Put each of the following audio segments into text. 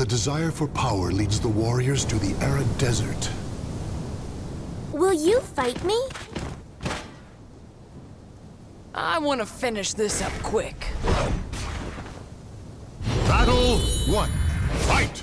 The desire for power leads the warriors to the arid desert. Will you fight me? I want to finish this up quick. Battle one. Fight!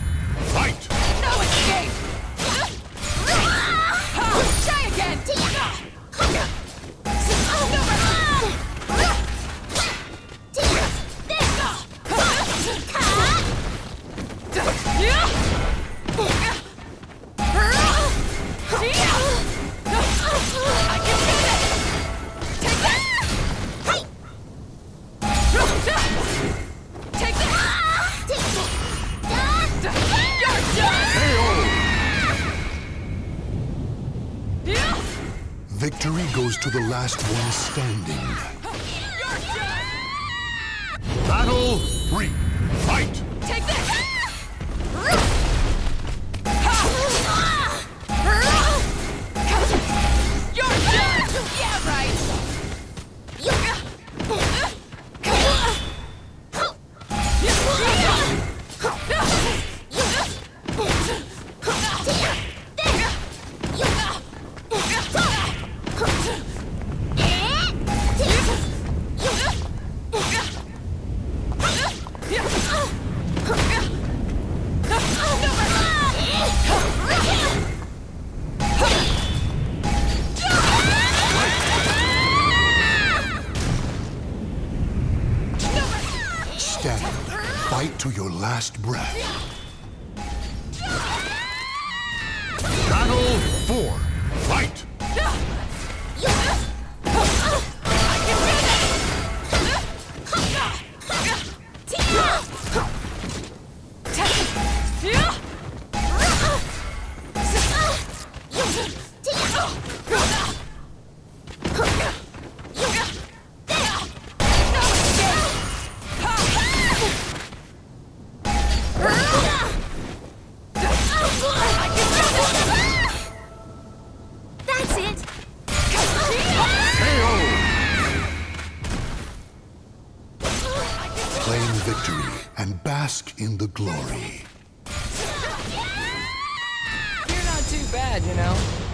Take that! You're done! KO! Victory goes to the last one standing. Battle three. Fight! Take this! Stand. Fight to your last breath. Battle four. Fight! That's victory and bask in the glory. You're not too bad, you know.